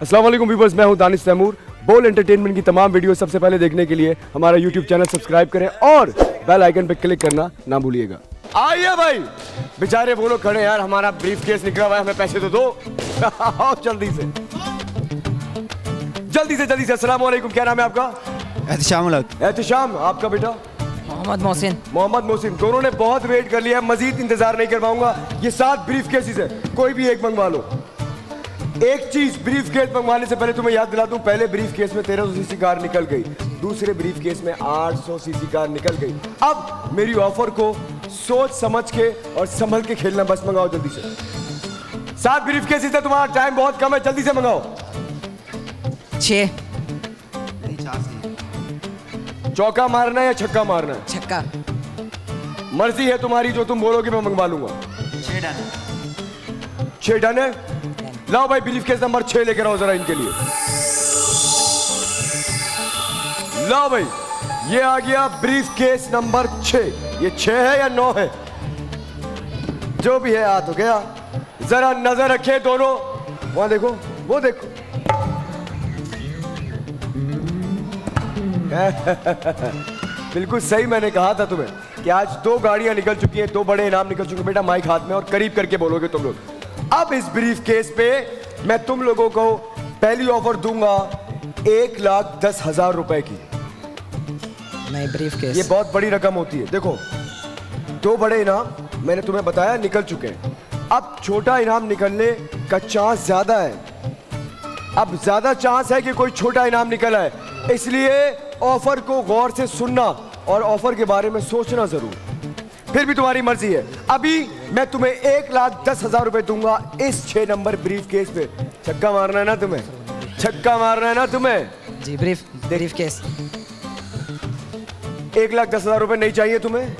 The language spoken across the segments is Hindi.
अस्सलाम वालेकुम व्यूवर्स मैं हूँ दानिश तैमूर। बोल एंटरटेनमेंट की तमाम वीडियो सबसे पहले देखने के लिए हमारा यूट्यूब चैनल सब्सक्राइब करें और बेल आइकन पे क्लिक करना ना भूलिएगा। आइए भाई। बेचारे वो लोग खड़े यार हमारा ब्रीफ केस निकला हुआ है हमें पैसे तो दो। जल्दी से। जल्दी से जल्दी से। अस्सलाम वालेकुम क्या नाम है आपका? एहतशाम एहतशाम आपका बेटा? मोहम्मद मोहसिन। मोहम्मद मोहसिन दोनों ने बहुत वेट कर लिया है मजीद इंतज़ार नहीं कर पाऊँगा ये सात ब्रीफ केसेस है कोई भी एक मंगवा लो। एक चीज़ ब्रीफ केस मंगवाने से पहले तुम्हें याद दिला दूँ पहले ब्रीफ केस में तेरह सीसी कार निकल गई दूसरे ब्रीफ केस में 800 सीसी कार निकल गई। अब मेरी ऑफ़र को सोच समझ के और संभल के खेलना बस मंगाओ जल्दी से। सात ब्रीफ केसेस है तुम्हारा टाइम बहुत कम है जल्दी से मंगाओ। छः चौका मारना है या छक्का मारना? है छक्का। मर्ज़ी है तुम्हारी जो तुम बोलोगे मैं मंगवा लूँगा। छह डन है? लाओ भाई ब्रीफ केस नंबर छह लेकर आओ जरा इनके लिए। लाओ भाई, ये आ गया ब्रीफ केस नंबर छ ये छह है या नौ है? जो भी है, आ तो गया। जरा नज़र रखे दोनों। वहाँ देखो, वो देखो। बिल्कुल सही मैंने कहा था तुम्हें कि आज दो गाड़ियाँ निकल चुकी हैं, दो बड़े इनाम निकल चुके हैं। बेटा, माइक हाथ में और करीब करके बोलोगे तुम लोग। अब इस ब्रीफ केस पे मैं तुम लोगों को पहली ऑफ़र दूँगा एक लाख दस हज़ार रुपए की। नहीं ब्रीफ केस ये बहुत बड़ी रकम होती है। देखो दो बड़े इनाम मैंने तुम्हें बताया निकल चुके हैं। अब छोटा इनाम निकलने का चांस ज़्यादा है। अब ज़्यादा चांस है कि कोई छोटा इनाम निकल आए। इसलिए ऑफ़र को गौर से सुनना और ऑफ़र के बारे में सोचना ज़रूर। फिर भी तुम्हारी मर्ज़ी है। अभी मैं तुम्हें एक लाख दस हज़ार रुपए दूँगा इस छह नंबर ब्रीफ केस पे। छक्का मारना है ना तुम्हें? छक्का मारना है ना तुम्हें? जी ब्रीफ ब्रीफ केस। एक लाख दस हज़ार रुपए नहीं चाहिए तुम्हें?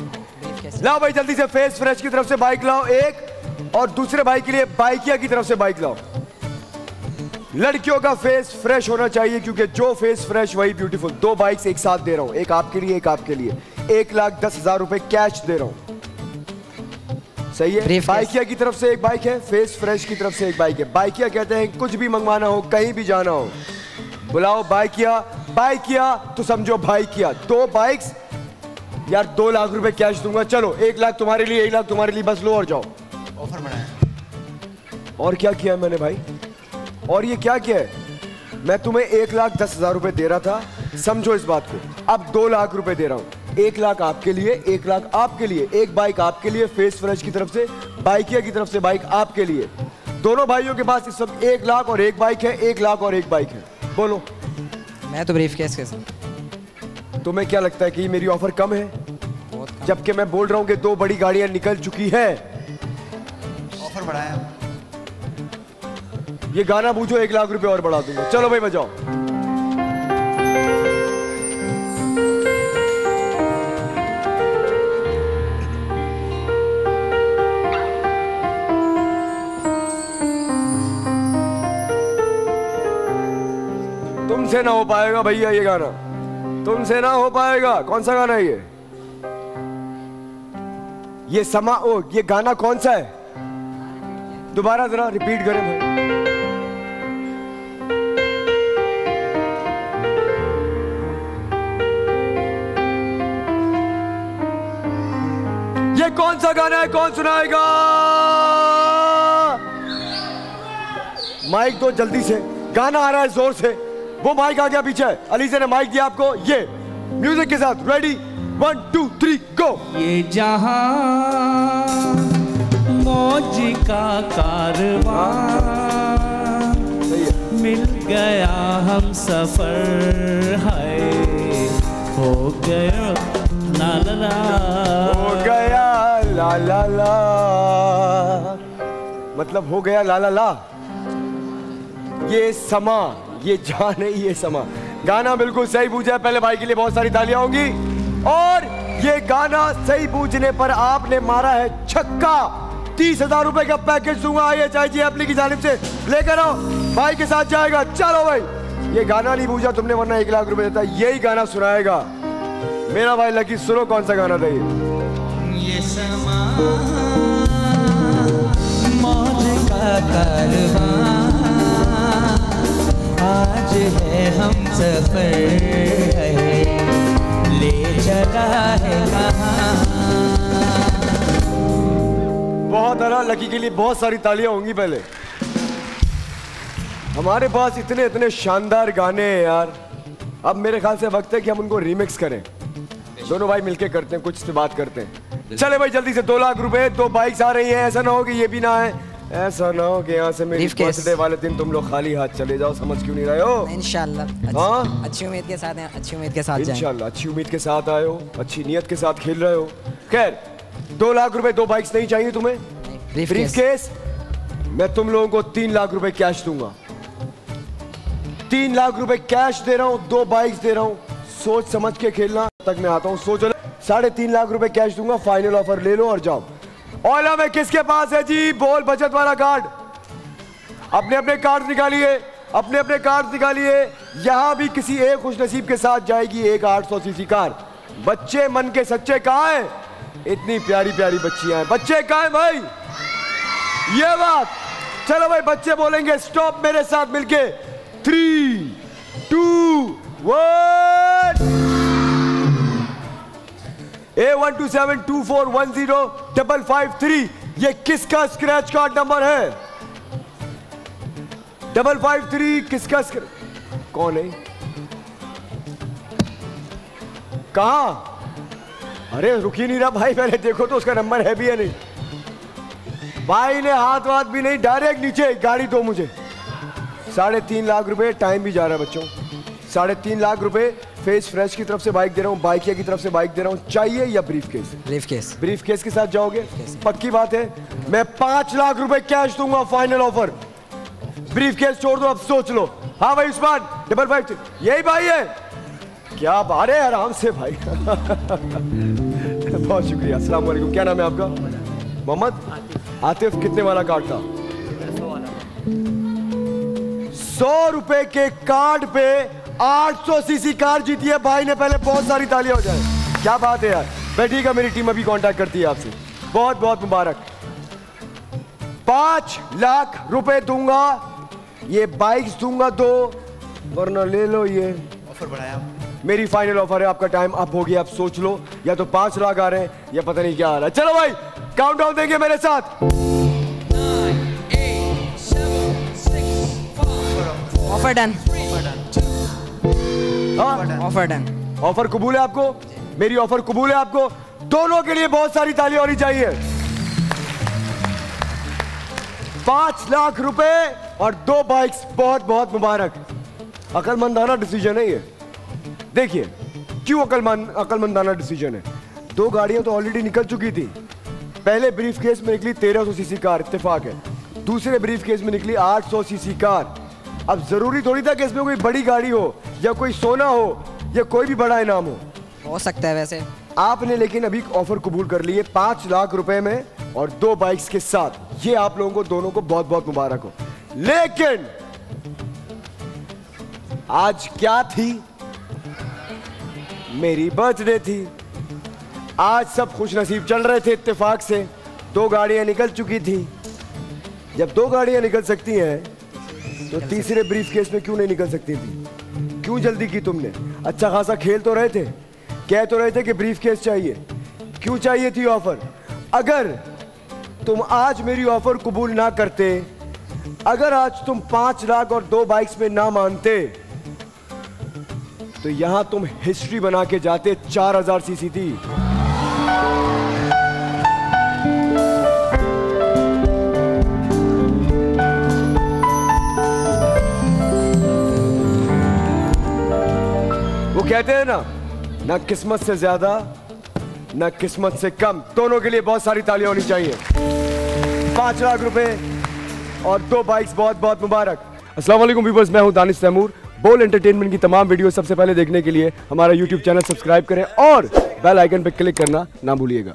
लाओ भाई जल्दी से फेस फ्रेश की तरफ़ से बाइक लाओ एक और दूसरे भाई के लिए बाइकिया की तरफ़ से बाइक लाओ। लड़कियों का फेस फ्रेश होना चाहिए क्योंकि जो फेस फ्रेश वही ब्यूटीफुल। दो बाइक्स एक साथ दे रहा हूँ एक आपके लिए एक आपके लिए। एक लाख दस हज़ार रुपए कैश दे रहा हूँ। सही है? बाइकिया की तरफ़ से एक बाइक है फेस फ्रेश की तरफ़ से एक बाइक है। बाइकिया कहते हैं कुछ भी मंगवाना हो कहीं भी जाना हो बुलाओ बाइकिया बाइकिया तो समझो भाई किया दो बाइक्स यार दो लाख रुपए कैश दूँगा। चलो एक लाख तुम्हारे लिए एक लाख तुम्हारे लिए बस लो और जाओ। ऑफ़र बढ़ाया और क्या किया मैंने भाई? और ये क्या किया है? मैं तुम्हें एक लाख दस हज़ार रुपए दे रहा था समझो इस बात को। अब दो लाख रुपए दे रहा हूँ। एक लाख आपके लिए एक लाख आपके लिए एक बाइक आपके लिए फेस फ्रेश की तरफ़ से बाइकिया की तरफ़ से बाइक आपके लिए। दोनों भाइयों के पास इस वक्त एक लाख और एक बाइक है एक लाख और एक बाइक है। बोलो। मैं तो ब्रीफ केस के तुम्हें क्या लगता है कि मेरी ऑफ़र कम है? जबकि मैं बोल रहा हूँ कि दो बड़ी गाड़ियाँ निकल चुकी है। ऑफ़र बढ़ाया। ये गाना बूझो एक लाख रुपए और बढ़ा दूँगा। चलो भाई बजाओ। तुमसे ना हो पाएगा भैया ये गाना। तुमसे ना हो पाएगा। कौन सा गाना है ये? ये समा, ओ, ये गाना कौन सा है? दोबारा जरा रिपीट करें भाई। ये कौन सा गाना है? कौन सुनाएगा? माइक दो जल्दी से। गाना आ रहा है ज़ोर से। वो माइक आ गया पीछे। अली से ने माइक दिया आपको। ये म्यूज़िक के साथ। Ready one two three go ये जहाँ मौज का कारवां मिल गया हम सफ़र है हो गया ला ला ला। हो गया ला ला ला। मतलब हो गया ला ला ला। ये समा। ये जान है ये समा। गाना बिल्कुल सही पूछा है। पहले भाई के लिए बहुत सारी तालियाँ होंगी। और ये गाना सही पूछने पर आपने मारा है छक्का। तीस हज़ार रुपए का पैकेज दूँगा आइए चाहिए अपनी की जानिब से। लेकर आओ। भाई के साथ जाएगा। चलो भाई। ये गाना नहीं पूछा तुमने, वरना एक लाख रुपए देता। यही गाना सुनाएगा। मेरा भाई लकी, सुनो कौन सा गाना था ये। ये समा, मौज का कारवां। है हम सफ़र है। ले चला है बहुत अरा लकी के लिए बहुत सारी तालियाँ होंगी पहले। हमारे पास इतने इतने शानदार गाने हैं यार। अब मेरे ख्याल से वक्त है कि हम उनको रीमिक्स करें। दोनों भाई मिलके करते हैं, कुछ से बात करते हैं। चले भाई, जल्दी से दो लाख रुपए, दो बाइक्स आ रही हैं, ऐसा ना हो कि ये भी ना है ऐसा ना हो कि यहाँ से मेरी बर्थडे वाले दिन तुम लोग खाली हाथ चले जाओ समझ क्यों नहीं रहे हो? इंशाल्लाह। हाँ? अच्छी, उम्मीद के साथ हैं अच्छी उम्मीद के साथ जाएँ। इंशाल्लाह अच्छी उम्मीद के साथ आए हो अच्छी नीयत के साथ खेल रहे हो। खैर दो लाख रुपए दो बाइक्स नहीं चाहिए तुम्हें? Briefcase. ब्रीफकेस मैं तुम लोगों को तीन लाख रुपए कैश दूँगा। तीन लाख रुपए कैश दे रहा हूँ दो बाइक्स दे रहा हूँ। सोच समझ के खेलना तक मैं आता हूँ। सोच साढ़े तीन लाख रुपए कैश दूँगा फाइनल ऑफ़र ले लो और जाओ। ओला में किसके पास है जी? बोल, बचत वाला कार्ड अपने अपने कार्ड निकालिए अपने अपने कार्ड निकालिए। यहाँ भी किसी एक खुश नसीब के साथ जाएगी एक 800 सीसी कार। बच्चे मन के सच्चे कहा हैं? इतनी प्यारी प्यारी बच्चियाँ हैं। बच्चे कहाँ हैं भाई? ये बात। चलो भाई, बच्चे बोलेंगे स्टॉप मेरे साथ मिलके। Three two one A one two seven two four one zero double five three ये किसका स्क्रैच कार्ड नंबर है? डबल फाइव थ्री किसका स्क्र- कौन है? कहा? अरे रुक ही नहीं रहा भाई पहले देखो तो उसका नंबर है भी है नहीं। भाई ने हाथ वाथ भी नहीं डायरेक्ट नीचे गाड़ी दो मुझे। साढ़े तीन लाख रुपए टाइम भी जा रहा है बच्चों। साढ़े तीन लाख रुपए फेस फ्रेश की तरफ़ से बाइक दे रहा हूँ बाइकिया की तरफ़ से बाइक दे रहा हूँ। चाहिए या briefcase briefcase briefcase के साथ जाओगे? पक्की बात है। मैं पाँच लाख रुपए कैश दूँगा फाइनल ऑफ़र ब्रीफ केस छोड़ दो अब सोच लो। हाँ भाई उस्मान डबल फाइव यही भाई है। क्या है आराम से भाई। बहुत शुक्रिया। अस्सलाम वालेकुम क्या नाम है आपका? मोहम्मद? आतिफ। कितने वाला कार्ड था? सौ रुपए के कार्ड पे 800 सीसी कार जीती है। भाई ने पहले बहुत सारी तालियाँ हो जाए क्या बात है यार। है मेरी टीम अभी कांटेक्ट करती है आपसे। बहुत बहुत मुबारक। पाँच लाख रुपए दूँगा। ये बाइक्स दूँगा दो। वरना ले लो ये। ऑफ़र बढ़ाया। मेरी फाइनल ऑफ़र है। आपका टाइम अप हो गया। आप सोच लो। या तो पाँच लाख आ रहे हैं या पता नहीं क्या आ रहा है। चलो भाई काउंट डाउन देंगे मेरे साथ। Offer done offer done offer कबूल है आपको? मेरी ऑफ़र कबूल है आपको? दोनों के लिए बहुत सारी तालियाँ होनी चाहिए। पाँच लाख रुपए और दो बाइक्स बहुत बहुत मुबारक। अकलमंदाना डिसीज़न है ये। देखिए क्यों अकलमंद अकलमंदाना डिसीज़न है? दो गाड़ियाँ तो ऑलरेडी निकल चुकी थी। पहले ब्रीफ केस में निकली 1300 सीसी कार इत्तेफाक है। दूसरे ब्रीफ केस में निकली 800 सीसी कार। अब ज़रूरी थोड़ी था कि इसमें कोई बड़ी गाड़ी हो या कोई सोना हो या कोई भी बड़ा इनाम हो। हो सकता है वैसे। आपने लेकिन अभी ऑफ़र कबूल कर लिए पाँच लाख रुपए में और दो बाइक्स के साथ। ये आप लोगों को दोनों को बहुत बहुत मुबारक हो। लेकिन आज क्या थी? मेरी बर्थडे थी। आज सब खुश नसीब चल रहे थे इत्तेफाक से। दो गाड़ियाँ निकल चुकी थी। जब दो गाड़ियाँ निकल सकती हैं तो तीसरे ब्रीफ केस में क्यों नहीं निकल सकती थी? क्यों जल्दी की तुमने? अच्छा खासा खेल तो रहे थे। कह तो रहे थे कि ब्रीफ केस चाहिए। क्यों चाहिए थी ऑफ़र अगर तुम आज मेरी ऑफ़र कबूल ना करते, अगर आज तुम पाँच लाख और दो बाइक्स में ना मानते तो यहाँ तुम हिस्ट्री बना के जाते चार हज़ार सीसी थी कहते हैं ना ना किस्मत से ज़्यादा, ना किस्मत से कम। दोनों के लिए बहुत सारी तालियाँ होनी चाहिए। पाँच लाख रुपए और दो बाइक्स, बहुत बहुत मुबारक। अस्सलाम वालेकुम व्यूवर्स मैं हूँ दानिश तैमूर। बोल एंटरटेनमेंट की तमाम वीडियो सबसे पहले देखने के लिए हमारा यूट्यूब चैनल सब्सक्राइब करें और बेल आइकन पर क्लिक करना ना भूलिएगा।